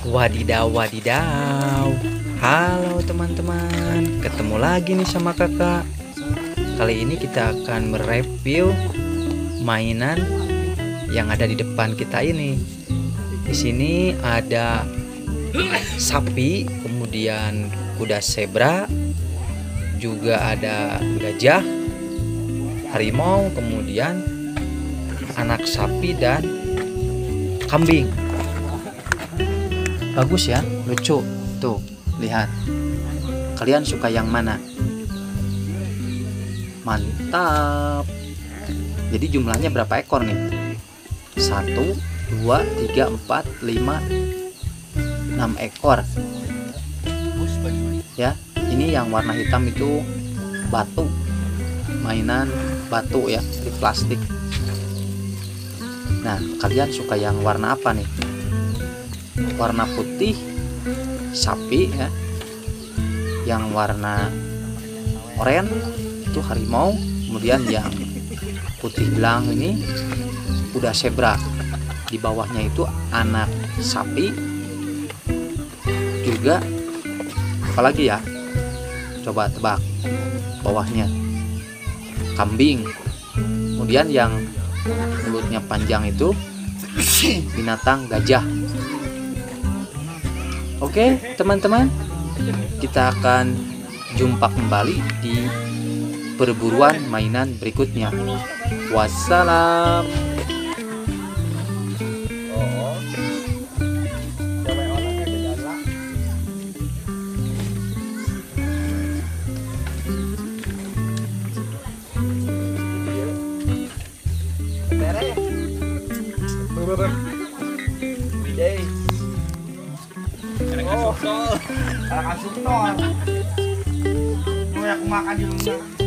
Wadidaw, wadidaw. Halo teman-teman, ketemu lagi nih sama kakak. Kali ini kita akan mereview mainan yang ada di depan kita ini. Di sini ada sapi, kemudian kuda zebra, juga ada gajah, harimau, kemudian anak sapi dan kambing bagus ya lucu. Tuh lihat. Kalian suka yang mana? Mantap. Jadi jumlahnya berapa ekor nih? Satu dua tiga empat lima enam ekor. Ya ini yang warna hitam itu batu. Mainan batu ya di plastik. Nah kalian suka yang warna apa nih warna putih sapi ya. Yang warna oranye itu harimau. Kemudian yang putih belang ini udah zebra. Di bawahnya itu anak sapi juga. Apalagi ya? Coba tebak bawahnya. Kambing. Kemudian yang mulutnya panjang itu binatang gajah Oke, teman-teman, kita akan jumpa kembali di perburuan mainan berikutnya. Wassalam. Oh, anak asuntol. Mau yang makan di rumah.